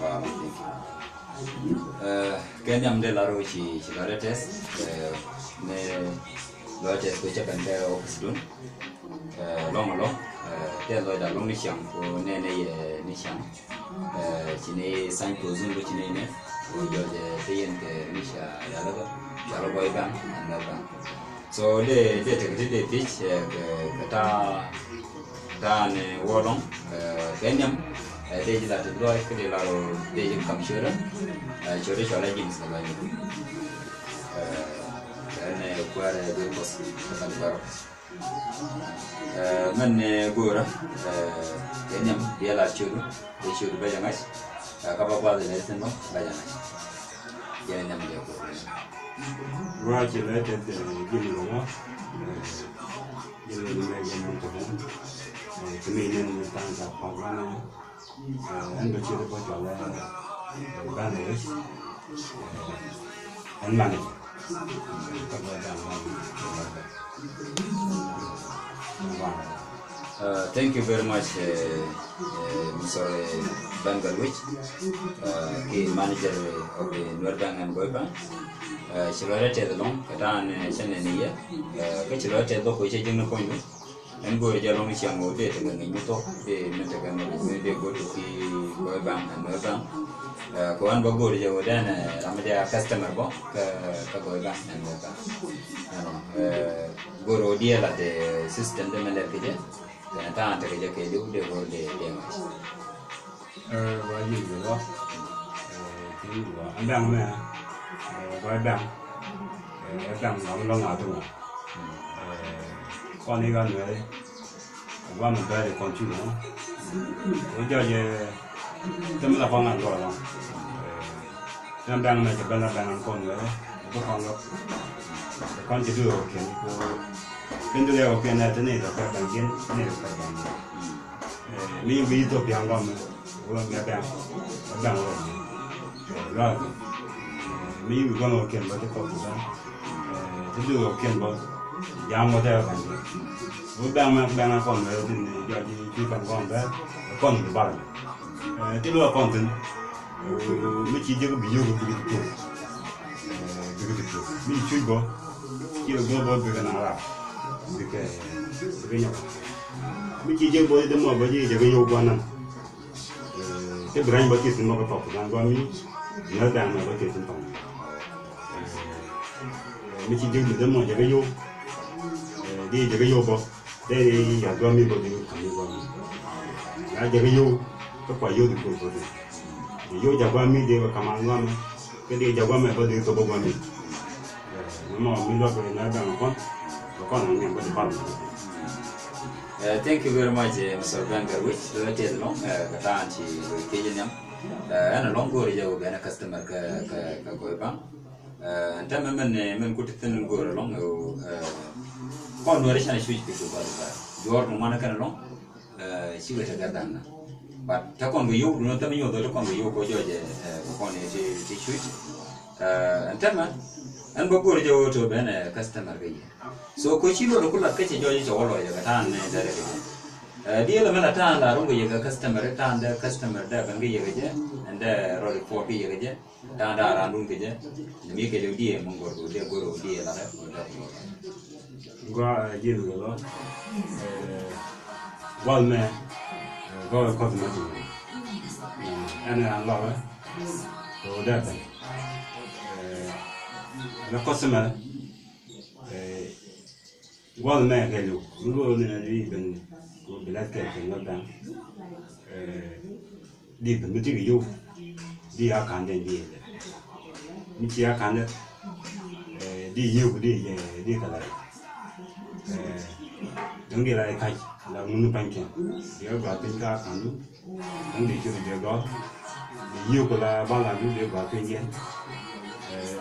Wow, thank you. Uh, Kenya mde laro chi chi test. Uh, ne lo test ko chakan de office dun uh, long long uh, te đó long ni chang ko ne ne ye ni chang uh, chi ne san ko zun lo chi ne ne ko yo de te yen ke ni sha ya đó, ya lo boy bang and lo bang so de de te de pitch uh, ka ta ta ne wo long uh, Kenya deji la te droi ke de la ro deji kam shura chore chore jin sa la ni eh ne kware de bos ta baro eh cái ne gora eh kenyam dia la churu de churu ba các ka qua ba de ne không, no ba jangai dia nyam dia ko Ra chỉ lấy tên từ kim rồi đó. Giờ này ngày gần một tuần. Cái mình nên tăng cả học ra này. 한도치를 enak nih. 한만에 Uh, thank you very much, uh, uh, Mr. Bangalwich, uh, the manager of the Northern and Goipan. Uh, Chilote Long, Katan uh, Senenia, uh, Kachilote Loko, Chajin Kondo en go jalo mi siango de tenga ni mito e na tenga ni de go to ki go bang na no bang ko an ba go de go dan am dia customer bo ka ka go bang na no bang go ro dia la de system de mele ke de na ta ta ke de ke de de go de de ma eh wa yi go lo ngatu Con đi gần rồi. Qua mình tới để con chú nữa. Bây giờ về tâm là con ăn rồi mà Anh đang này chỉ bên là đang ăn con nữa. Có con đâu. Con chỉ đưa ok. Bên tôi đeo ok này thế này là phải bằng kiến. Này là phải bằng. Mình vì tôi bị ăn con mà. Ulang ya bang, bang rồi Ra. Mi yu con lo ken ba te ko ba. Eh, te con ba tin ni ya ji yangote kande ubanga kubanga konga yotinde jadi kuipa konga konga bala tilo konten michi jego biyogo bigi to bigi to mi chugo kilo gobo bigi na ra bigi bigi nyako michi jego boy de mo boy jego yo bwana te brain ba kisin mo ko top dan ba mi na dan ma ba kisin top mi. Chi jego de mo jego yo di jɛgɛ y'o bɔ de de yan dɔn mi bɔ de ka mi bɔ ya jɛgɛ y'o ka kwa y'o de ko bɔ de y'o jagwa mi de ka ma nwa mi ke de jagwa mi bɔ de to bɔ mi mama mi lɔ ko na da ko ko na Uh, thank you very much, uh, Mr. Banga, which donated long, Katanchi, Kajanam, and a long go to customer, Kagoiban. انت من من كنت تن نقول لهم كون نوريش انا شويش بيتو بعد جور ما انا كان لهم شي وجه غدانا بعد تكون بيو لو انت من يوضل تكون بيو كو جوجه كون شي شويش انت ما an ba gore jawo to bene customer gaye so ko shi lo kula kace joji to wolo ya tan ne dare diyala mela tanda rungo yega customer tanda customer da bangi yega je anda rol for bi yega je tanda randung ke je mi ke leudi e mongor do de goro di la da gwa jil golo wal me go ko na tu ana an lawa to da ta la customer wal me ke lu rungo ne ni ben lúc này đi bên của bên cái cái nó đang đi bên cái cái yêu đi à khán đến đi mi chỉ à khán đấy đi yêu đi đi cái này những cái này khai là muốn bánh kẹo để gọi tên ca khán lúc những cái chuyện để đó, đi yêu của là bao là đi để gọi tên nhé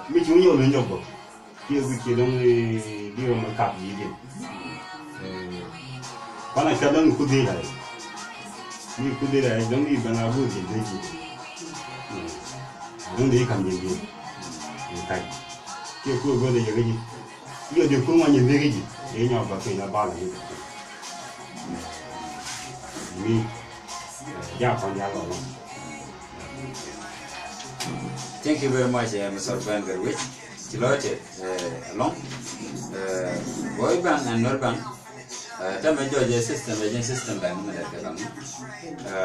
mấy chúng nhiều lớn nhiều bộ kia cái kia đông đi mà cặp gì đi quan là cái đông cũng đi lại như cũng đi lại giống như bạn nào cũng gì ừ. đấy gì. Giống đi cầm gì. Gì khai kia cũng có được cái gì? Yêu được cũng anh nhìn thấy cái gì? Để nhau và cái là ba là như vì gia còn gia lọ thank you very much uh, Mr. Van Garwich Chilote uh, along uh, boy bang and not bang Tamajo, jesis, tamajo, jesis, tamajo, jesis, tamajo, jesis, tamajo, jesis, tamajo,